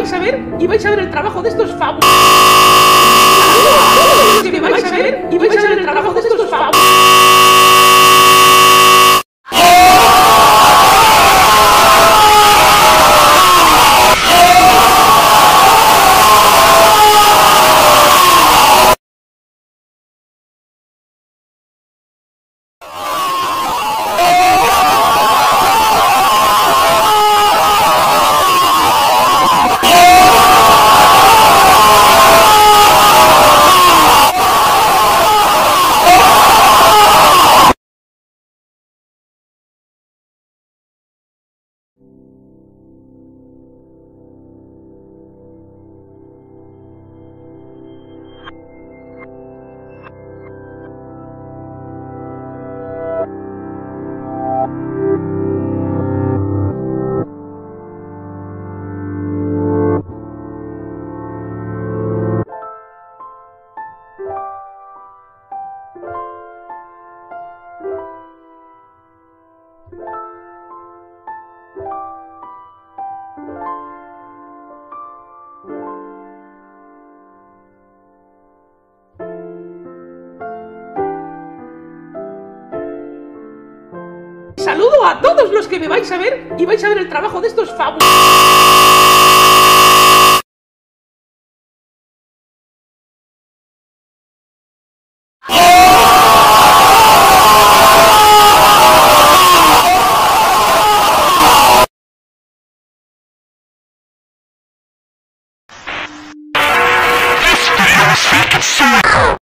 vais a ver y vais a ver el trabajo de estos fabulosos. Y vais a ver Saludo a todos los que me vais a ver y vais a ver el trabajo de estos fabulosos.